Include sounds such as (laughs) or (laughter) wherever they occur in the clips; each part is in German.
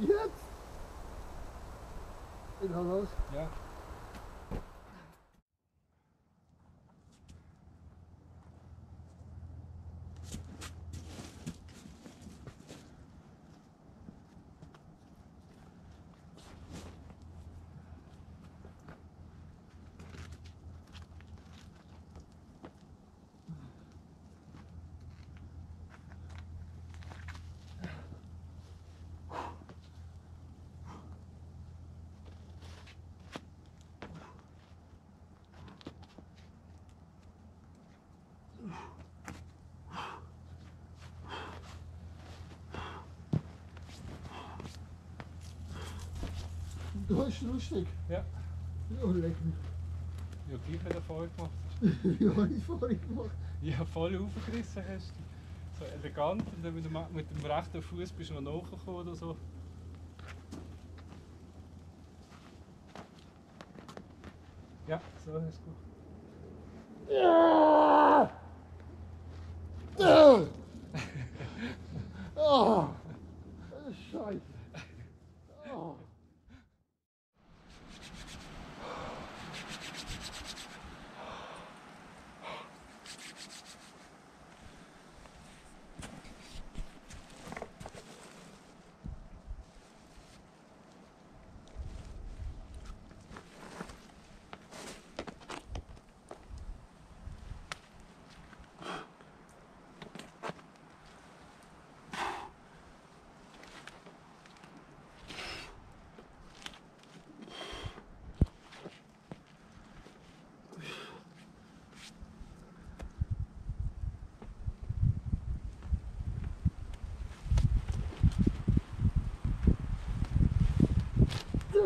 Jetzt? Bin noch los. Ja. Du hast lustig. Ja. Oh, leck mich. Ja, gleich wieder voll gemacht. (laughs) Wie habe ich vorhin gemacht? Ja, voll aufgerissen hast du. So elegant und dann mit dem, mit dem rechten Fuß bist du noch nachgekommen oder so. Ja, so du gut. Ja! Ah! Oh! Scheiße. Oh.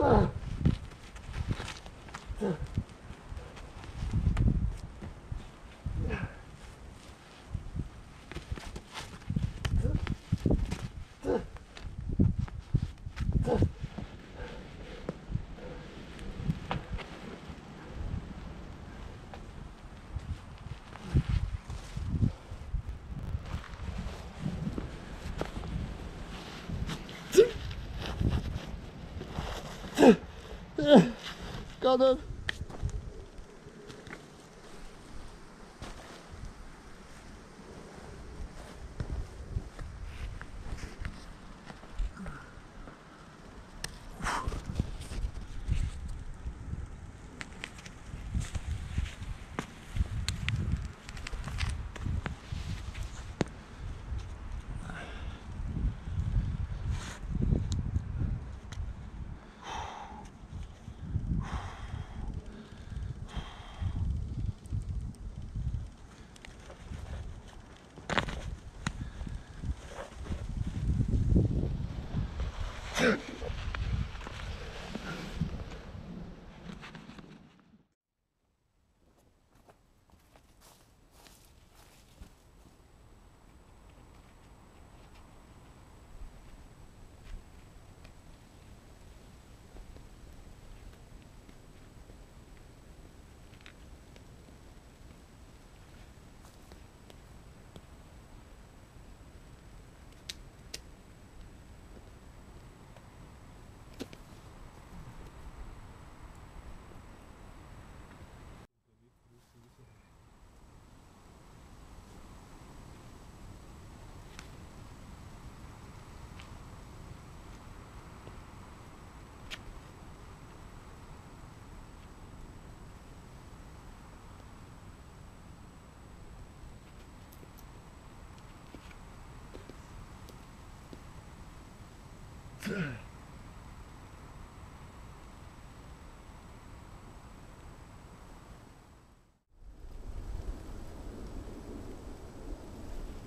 啊。kadın.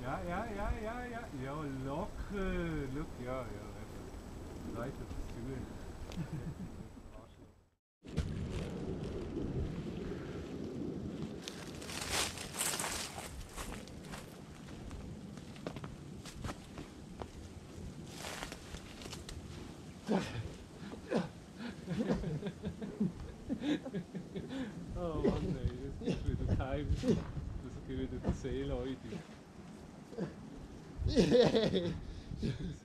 Ja, ja, ja, ja, ja. Ja, locker. Schau, ja, ja. eben. gesagt, oh Mann, ey, das ist wieder Time. Das ist wieder der Seeleute. (laughs)